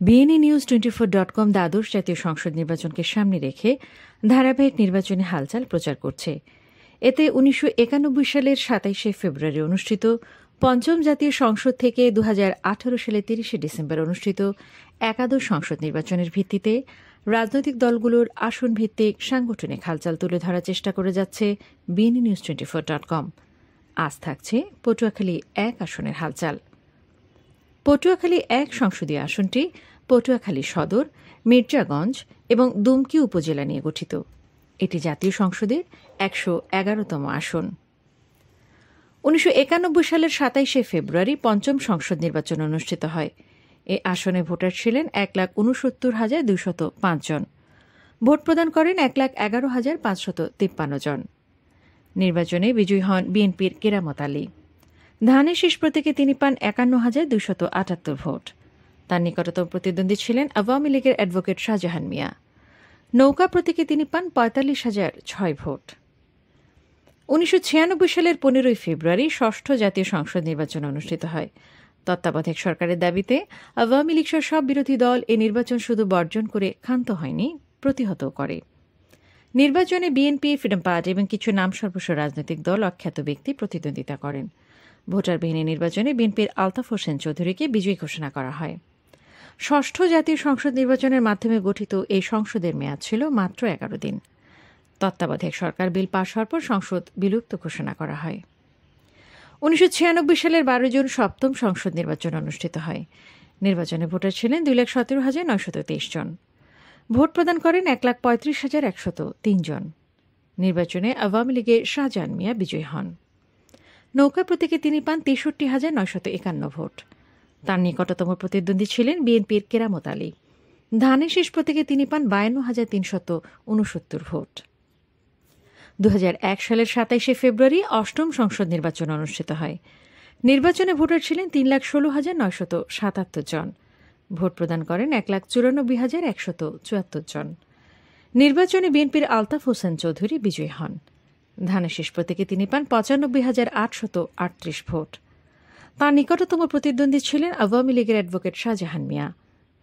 BNA news twenty four dot com দ্বাদশ জাতীয় সংসদ নির্বাচনকে সামনে রেখে ধারাবাহিক নির্বাচনী হালচাল প্রচার করছে। এতে উনিশশো একানব্বই সালের সাতাইশে ফেব্রুয়ারি অনুষ্ঠিত পঞ্চম জাতীয় সংসদ থেকে দু সালের তিরিশে ডিসেম্বর অনুষ্ঠিত একাদশ সংসদ নির্বাচনের ভিত্তিতে রাজনৈতিক দলগুলোর আসন ভিত্তিক সাংগঠনিক হালচাল তুলে ধরার চেষ্টা করে যাচ্ছে BNA news twenty four dot com আজ থাকছে পটুয়াখালী এক আসনের হালচাল। পটুয়াখালী এক সংসদীয় আসনটি পটুয়াখালী সদর, মির্জাগঞ্জ এবং দুমকি উপজেলা নিয়ে গঠিত। এটি জাতীয় সংসদের একশো এগারোতম আসন। উনিশশো একানব্বই সালের সাতাইশে ফেব্রুয়ারি পঞ্চম সংসদ নির্বাচন অনুষ্ঠিত হয়। এ আসনে ভোটার ছিলেন এক লাখ উনসত্তর হাজার দুইশত পাঁচ জন। ভোট প্রদান করেন এক লাখ এগারো হাজার পাঁচশত তিপ্পান্ন জন। নির্বাচনে বিজয়ী হন বিএনপির কেরামত আলী। ধানের শেষ প্রতীকে তিনি পান একান্ন হাজার দুইশত আটাত্তর ভোট। তার নিকটতম প্রতিদ্বন্দ্বী ছিলেন আওয়ামী লীগের অ্যাডভোকেট শাহজাহান মিয়া। নৌকা প্রতীকে তিনি পান পঁয়তাল্লিশ হাজার ছয় ভোট। উনিশশো ছিয়ানব্বই সালের পনেরোই ফেব্রুয়ারি ষষ্ঠ জাতীয় সংসদ নির্বাচন অনুষ্ঠিত হয়। তত্ত্বাবধায়ক সরকারের দাবিতে আওয়ামী লীগ সব বিরোধী দল এ নির্বাচন শুধু বর্জন করে ক্ষান্ত হয়নি, প্রতিহত করে। নির্বাচনে বিএনপি, ফ্রিডম পার্টি এবং কিছু নাম সর্বস্ব রাজনৈতিক দল অখ্যাত ব্যক্তি প্রতিদ্বন্দ্বিতা করেন। ভোটারবিহীন নির্বাচনে বিএনপির আলতাফ হোসেন চৌধুরীকে বিজয়ী ঘোষণা করা হয়। ষষ্ঠ জাতীয় সংসদ নির্বাচনের মাধ্যমে গঠিত এই সংসদের মেয়াদ ছিল মাত্র এগারো দিন। তত্ত্বাবধায়ক সরকার বিল পাশ হওয়ার পর সংসদ বিলুপ্ত ঘোষণা করা হয়। উনিশশো ছিয়ানব্বই সালের বারো জুন সপ্তম সংসদ নির্বাচন অনুষ্ঠিত হয়। নির্বাচনে ভোটার ছিলেন দুই লাখ সতেরো হাজার নয়শত তেইশ জন। ভোট প্রদান করেন এক লাখ পঁয়ত্রিশ হাজার একশত তিনজন নির্বাচনে আওয়ামী লীগের শাহজাহান মিয়া বিজয়ী হন। নৌকা প্রতীকে তিনি পান তেষট্টি হাজার নয়শত একান্ন ভোট। তার নিকটতম প্রতিদ্বন্দ্বী ছিলেন বিএনপির কেরামত আলী। ধানের শেষ প্রতীকে তিনি পান বায়ান্ন হাজার তিনশত উনসত্তর ভোট। দু হাজার এক সালের সাতাইশে ফেব্রুয়ারি অষ্টম সংসদ নির্বাচন অনুষ্ঠিত হয়। নির্বাচনে ভোটার ছিলেন তিন লাখ ষোলো হাজার নয়শত সাতাত্তর জন। ভোট প্রদান করেন এক লাখ চুরানব্বই হাজার একশত চুয়াত্তর জন। নির্বাচনে বিএনপির আলতাফ হোসেন চৌধুরী বিজয়ী হন। ধানের শেষ প্রতীকে তিনি পান পঁচানব্বই হাজার আটশত আটত্রিশ ভোট। তার নিকটতম প্রতিদ্বন্দ্বী ছিলেন আওয়ামী লীগের অ্যাডভোকেট শাহজাহান মিয়া।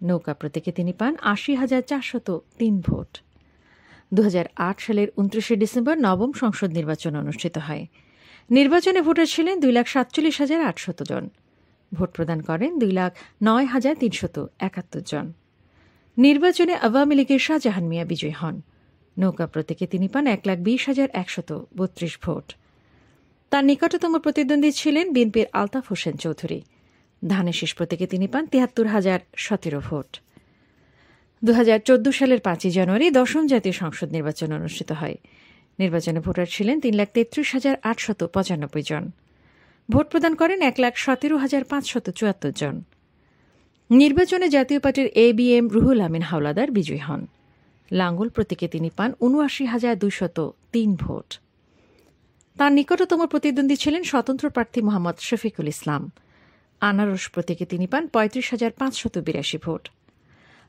নৌকা প্রতীকে তিনি পান আশি হাজার চারশত তিন ভোট। দু হাজার আট সালের উনত্রিশে ডিসেম্বর নবম সংসদ নির্বাচন অনুষ্ঠিত হয়। নির্বাচনে ভোটার ছিলেন দুই লাখ সাতচল্লিশ হাজার আটশত জন। ভোট প্রদান করেন দুই লাখ নয় হাজার তিনশত একাত্তর জন। নির্বাচনে আওয়ামী লীগের শাহজাহান মিয়া বিজয়ী হন। নৌকা প্রতীকে তিনি পান এক লাখ বিশ হাজার একশত বত্রিশ ভোট। তার নিকটতম প্রতিদ্বন্দ্বী ছিলেন বিএনপির আলতাফ হোসেন চৌধুরী। ধানের শেষ প্রতীকে তিনি পান তিয়াত্তর হাজার সতেরো ভোট। দু হাজার চোদ্দ সালের পাঁচই জানুয়ারি দশম জাতীয় সংসদ নির্বাচন অনুষ্ঠিত হয়। নির্বাচনে ভোটার ছিলেন তিন লাখ তেত্রিশ হাজার আটশত পঁচানব্বই জন। ভোট প্রদান করেন এক লাখ সতেরো হাজার পাঁচশত চুয়াত্তর জন। নির্বাচনে জাতীয় পার্টির A B M Ruhul Amin Howlader বিজয়ী হন। লাঙ্গল প্রতীকে তিনি পান উনআশি হাজার দুইশত তিন ভোট। তার নিকটতম প্রতিদ্বন্দ্বী ছিলেন স্বতন্ত্র প্রার্থী মোহাম্মদ শফিকুল ইসলাম। আনারস প্রতীকে তিনি পান পঁয়ত্রিশ হাজার পাঁচশত বিরাশি ভোট।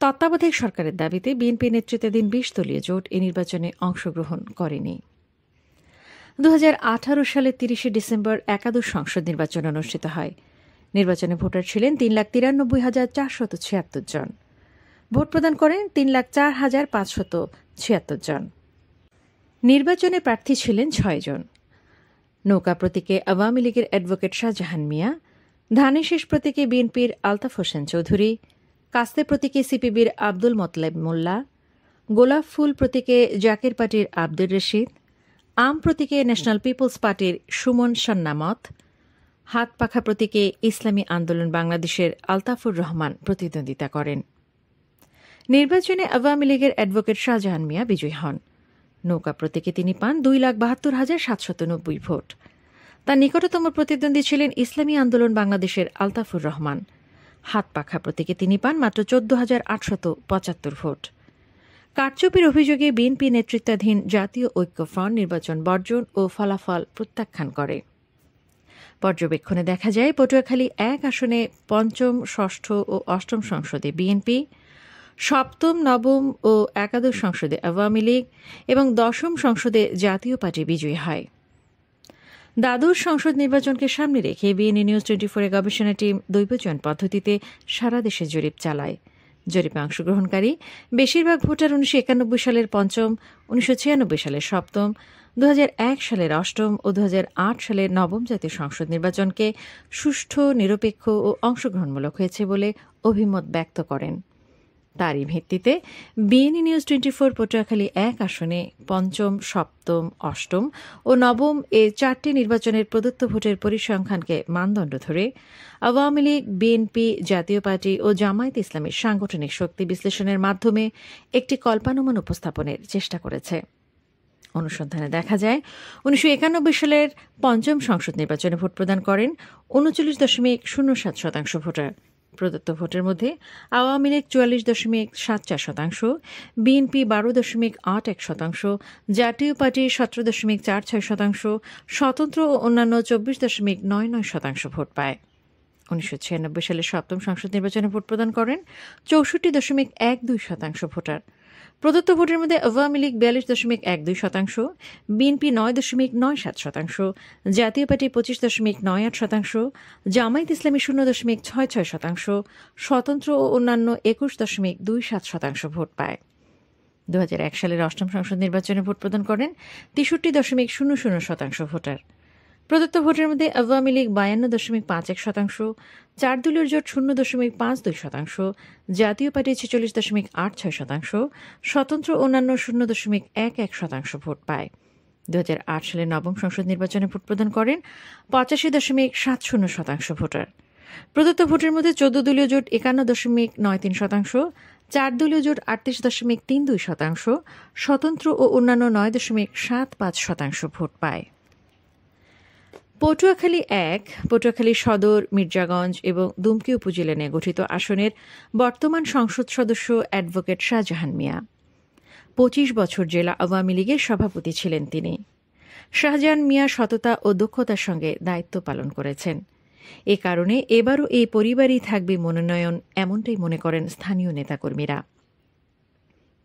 তত্ত্বাবধায়ক সরকারের দাবিতে বিএনপি নেতৃত্বাধীন বিশ দলীয় জোট এ নির্বাচনে অংশগ্রহণ করেনি। দু হাজার আঠারো সালের তিরিশে ডিসেম্বর একাদশ সংসদ নির্বাচন অনুষ্ঠিত হয়। নির্বাচনে ভোটার ছিলেন তিন লাখ তিরানব্বই হাজার চারশত ছিয়াত্তর জন। ভোট প্রদান করেন তিন লাখ চার হাজার পাঁচশত ছিয়াত্তর জন। নির্বাচনে প্রার্থী ছিলেন ছয়জন নৌকা প্রতীকে আওয়ামী লীগের অ্যাডভোকেট শাহজাহান মিয়া ধানের শেষ প্রতীকে বিএনপির আলতাফ হোসেন চৌধুরী, কাস্তে প্রতীকে সিপিবির আব্দুল মতলেব মোল্লা, গোলাপ ফুল প্রতীকে জাকির পার্টির আব্দুর রশিদ, আম প্রতীকে ন্যাশনাল পিপলস পার্টির সুমন সন্নামত, হাত পাখা প্রতীকে ইসলামী আন্দোলন বাংলাদেশের আলতাফুর রহমান প্রতিদ্বন্দ্বিতা করেন। নির্বাচনে আওয়ামী লীগের অ্যাডভোকেট শাহজাহান মিয়া বিজয়ী হন। নৌকা প্রতীকে তিনি পান দুই লাখ বাহাত্তর হাজার সাতশত নব্বই ভোট। তার নিকটতম প্রতিদ্বন্দ্বী ছিলেন ইসলামী আন্দোলন বাংলাদেশের আলতাফুর রহমান। হাত পাখা প্রতীকে তিনি পান মাত্র চোদ্দ হাজার আটশত পঁচাত্তর ভোট। কারচুপির অভিযোগে বিএনপি নেতৃত্বাধীন জাতীয় ঐক্য ফ্রন্ট নির্বাচন বর্জন ও ফলাফল প্রত্যাখ্যান করে। পর্যবেক্ষণে দেখা যায়, পটুয়াখালী এক আসনে পঞ্চম, ষষ্ঠ ও অষ্টম সংসদে বিএনপি সপ্তম, নবম ও একাদশ সংসদে আওয়ামী লীগ এবং দশম সংসদে জাতীয় পার্টি বিজয়ী হয়। দ্বাদশ সংসদ নির্বাচনকে সামনে রেখে বিএনএ নিউজ টোয়েন্টি ফোরের গবেষণা টিম দৈবচয়ন পদ্ধতিতে সারা দেশে জরিপ চালায়। জরিপে অংশগ্রহণকারী বেশিরভাগ ভোটার উনিশশো একানব্বই সালের পঞ্চম, উনিশশো ছিয়ানব্বই সালের সপ্তম দু এক সালের অষ্টম ও দু হাজার আট সালের নবম জাতীয় সংসদ নির্বাচনকে সুষ্ঠু, নিরপেক্ষ ও অংশগ্রহণমূলক হয়েছে বলে অভিমত ব্যক্ত করেন। তারই ভিত্তিতে BNA news twenty four Patuakhali এক আসনে পঞ্চম, সপ্তম, অষ্টম ও নবম এ চারটি নির্বাচনের প্রদত্ত ভোটের পরিসংখ্যানকে মানদণ্ড ধরে আওয়ামী লীগ, বিএনপি, জাতীয় পার্টি ও জামায়াত ইসলামের সাংগঠনিক শক্তি বিশ্লেষণের মাধ্যমে একটি কল্পানুমান উপস্থাপনের চেষ্টা করেছে। অনুসন্ধানে দেখা যায়, উনিশশো একানব্বই সালের পঞ্চম সংসদ নির্বাচনে ভোট প্রদান করেন উনচল্লিশ দশমিক শূন্য সাত শতাংশ ভোটার। প্রদত্ত ভোটের মধ্যে আওয়ামী লীগ চুয়াল্লিশ দশমিক সাত চার শতাংশ, বিএনপি বারো দশমিক আট এক শতাংশ, জাতীয় পার্টি সতেরো দশমিক চার ছয় শতাংশ, স্বতন্ত্র ও অন্যান্য চব্বিশ দশমিক নয় নয় শতাংশ ভোট পায়। উনিশশো ছিয়ানব্বই সালে সপ্তম সংসদ নির্বাচনে ভোট প্রদান করেন চৌষট্টি দশমিক এক দুই শতাংশ ভোটার। প্রদত্ত ভোটের মধ্যে আওয়ামী লীগ বিয়াল্লিশ দশমিক এক দুই শতাংশ, বিএনপি নয় দশমিক নয় সাত শতাংশ, জাতীয় পার্টি পঁচিশ দশমিক নয় আট শতাংশ, জামায়াত ইসলামী শূন্য দশমিক ছয় ছয় শতাংশ, স্বতন্ত্র ও অন্যান্য একুশ দশমিক দুই সাত শতাংশ ভোট পায়। দু হাজার এক সালের অষ্টম সংসদ নির্বাচনে ভোট প্রদান করেন তেষট্টি দশমিক শূন্য শূন্য শতাংশ ভোটার। প্রদত্ত ভোটের মধ্যে আওয়ামী লীগ বায়ান্ন দশমিক পাঁচ এক শতাংশ, চার দলীয় জোট শূন্য দশমিক পাঁচ দুই শতাংশ, জাতীয় পার্টি ছেচল্লিশ দশমিক আট ছয় শতাংশ, স্বতন্ত্র অন্যান্য শূন্য দশমিক এক এক শতাংশ ভোট পায়। দু হাজার আট সালে নবম সংসদ নির্বাচনে ভোট প্রদান করেন পঁচাশি দশমিক সাত শূন্য শতাংশ ভোটার। প্রদত্ত ভোটের মধ্যে চোদ্দ দলীয় জোট একান্ন দশমিক নয় তিন শতাংশ, চার দলীয় জোট আটত্রিশ দশমিক তিন দুই শতাংশ, স্বতন্ত্র ও অন্যান্য নয় দশমিক সাত পাঁচ শতাংশ ভোট পায়। পটুয়াখালী এক, পটুয়াখালী সদর, মির্জাগঞ্জ এবং দুমকি উপজেলা নিয়ে গঠিত আসনের বর্তমান সংসদ সদস্য অ্যাডভোকেট শাহজাহান মিয়া। পঁচিশ বছর জেলা আওয়ামী লীগের সভাপতি ছিলেন তিনি। শাহজাহান মিয়া সততা ও দক্ষতার সঙ্গে দায়িত্ব পালন করেছেন। এ কারণে এবারও এই পরিবারই থাকবে মনোনয়ন, এমনটাই মনে করেন স্থানীয় নেতাকর্মীরা।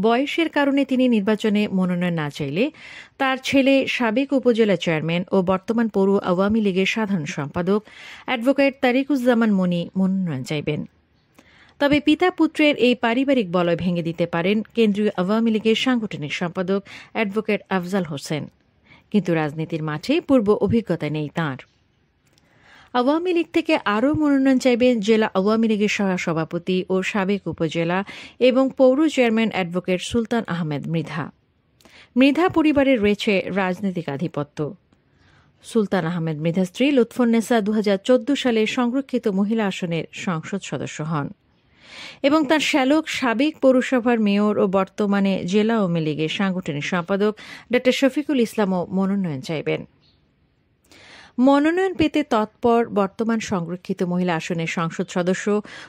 বয়সের কারণে তিনি নির্বাচনে মনোনয়ন না চাইলে তার ছেলে সাবেক উপজেলা চেয়ারম্যান ও বর্তমান পৌর আওয়ামী লীগের সাধারণ সম্পাদক অ্যাডভোকেট তারিকুজ্জামান মনি মনোনয়ন চাইবেন। তবে পিতা পুত্রের এই পারিবারিক বলয় ভেঙে দিতে পারেন কেন্দ্রীয় আওয়ামী লীগের সাংগঠনিক সম্পাদক অ্যাডভোকেট আফজাল হোসেন। কিন্তু রাজনীতির মাঠে পূর্ব অভিজ্ঞতা নেই তাঁর। আওয়ামী লীগ থেকে আরও মনোনয়ন চাইবেন জেলা আওয়ামী লীগের সহ সভাপতি ও সাবেক উপজেলা এবং পৌর চেয়ারম্যান অ্যাডভোকেট সুলতান আহমেদ মৃধা। মৃধা পরিবারের রয়েছে রাজনৈতিক আধিপত্য। সুলতান আহমেদ মৃধা স্ত্রী লুৎফুন্নেসা দু সালে সংরক্ষিত মহিলা আসনের সংসদ সদস্য হন এবং তার শ্যালক, সাবেক পৌরসভার মেয়র ও বর্তমানে জেলা আওয়ামী লীগের সাংগঠনিক সম্পাদক ড শফিকুল ইসলামও মনোনয়ন চাইবেন। মনোনয়ন পেতে তৎপর বর্তমান সংরক্ষিত মহিলা আসনের সংসদ সদস্য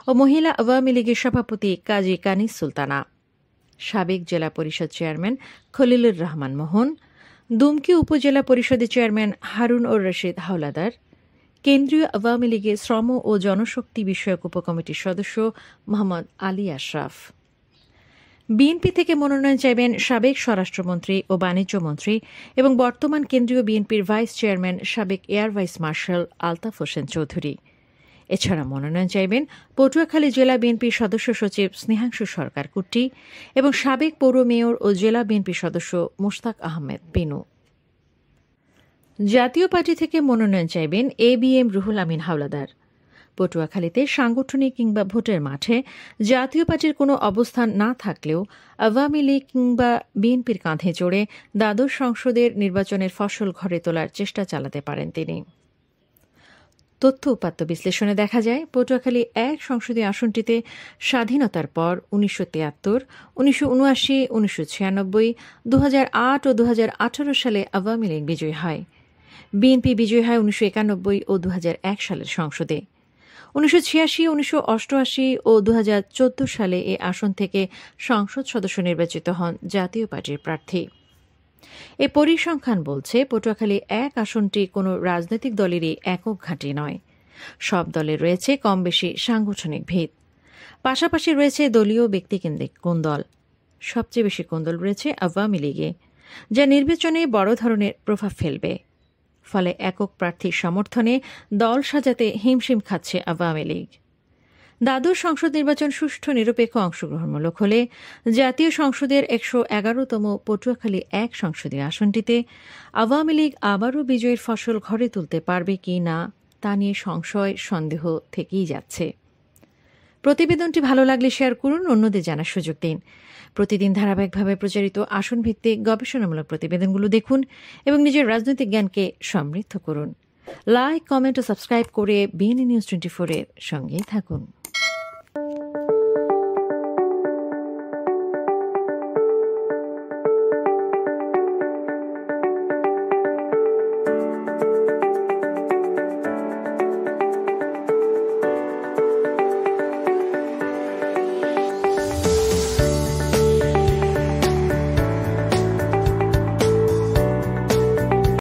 ও মহিলা আওয়ামী লীগের সভাপতি কাজী কানিস সুলতানা। সাবেক জেলা পরিষদ চেয়ারম্যান খলিলুর রহমান মোহন, দুমকি উপজেলা পরিষদের চেয়ারম্যান হারুন ও রশিদ হাওলাদার, কেন্দ্রীয় আওয়ামী লীগের শ্রম ও জনশক্তি বিষয়ক উপকমিটির সদস্য মোহাম্মদ আলী আশরাফ। বিএনপি থেকে মনোনয়ন চাইবেন সাবেক স্বরাষ্ট্রমন্ত্রী ও বাণিজ্য মন্ত্রী এবং বর্তমান কেন্দ্রীয় বিএনপির ভাইস চেয়ারম্যান সাবেক air vice marshal Altaf Hossain Chowdhury. এছাড়া মনোনয়ন চাইবেন পটুয়াখালী জেলা বিএনপির সদস্য সচিব স্নেহাংশু সরকার কুট্টি এবং সাবেক পৌর মেয়র ও জেলা বিএনপির সদস্য মুশতাক আহমেদ বেনু। জাতীয় পার্টি থেকে মনোনয়ন চাইবেন A B M Ruhul Amin Howlader. পটুয়াখালীতে সাংগঠনিক কিংবা ভোটের মাঠে জাতীয় পার্টির কোনো অবস্থান না থাকলেও আওয়ামী লীগ কিংবা বিএনপির কাঁধে চড়ে দ্বাদশ সংসদের নির্বাচনের ফসল ঘরে তোলার চেষ্টা চালাতে পারেন তিনি। তথ্য উপাত্ত বিশ্লেষণে দেখা যায়, পটুয়াখালী এক সংসদীয় আসনটিতে স্বাধীনতার পর উনিশশো তিয়াত্তর, উনিশশো উনআশি, উনিশশো ছিয়ানব্বই দু ও দু হাজার আঠারো সালে আওয়ামী লীগ বিজয়ী হয়। বিএনপি বিজয়ী হয় উনিশশো একানব্বই ও দু হাজার এক সালের সংসদে। উনিশশো ছিয়াশি, উনিশশো অষ্টআশি ও দু হাজার চোদ্দ সালে এ আসন থেকে সংসদ সদস্য নির্বাচিত হন জাতীয় পার্টির প্রার্থী। এ পরিসংখ্যান বলছে, পটুয়াখালী এক আসনটি কোনো রাজনৈতিক দলেরই একক ঘাঁটি নয়। সব দলে রয়েছে কম বেশি সাংগঠনিক ভিত। পাশাপাশি রয়েছে দলীয় ব্যক্তিকেন্দ্রিক কোন্দল। সবচেয়ে বেশি কোন্দল রয়েছে আওয়ামী লীগে, যা নির্বাচনে বড় ধরনের প্রভাব ফেলবে। ফলে একক প্রার্থীর সমর্থনে দল সাজাতে হিমশিম খাচ্ছে আওয়ামী লীগ। দ্বাদশ সংসদ নির্বাচন সুষ্ঠু, নিরপেক্ষ অংশগ্রহণমূলক হলে জাতীয় সংসদের একশো এগারোতম পটুয়াখালী এক সংসদীয় আসনটিতে আওয়ামী লীগ আবারও বিজয়ীর ফসল ঘরে তুলতে পারবে কি না, তা নিয়ে সংশয়, সন্দেহ থেকেই যাচ্ছে। প্রতিবেদনটি ভালো লাগলে শেয়ার করুন, অন্যদের জানার সুযোগ দিন। প্রতিদিন ধারাবাহিকভাবে প্রচারিত আসন ভিত্তিক গবেষণামূলক প্রতিবেদনগুলো দেখুন এবং নিজের রাজনৈতিক জ্ঞানকে সমৃদ্ধ করুন। লাইক, কমেন্ট ও সাবস্ক্রাইব করে বিএনএ নিউজ টোয়েন্টি ফোরের সঙ্গে থাকুন।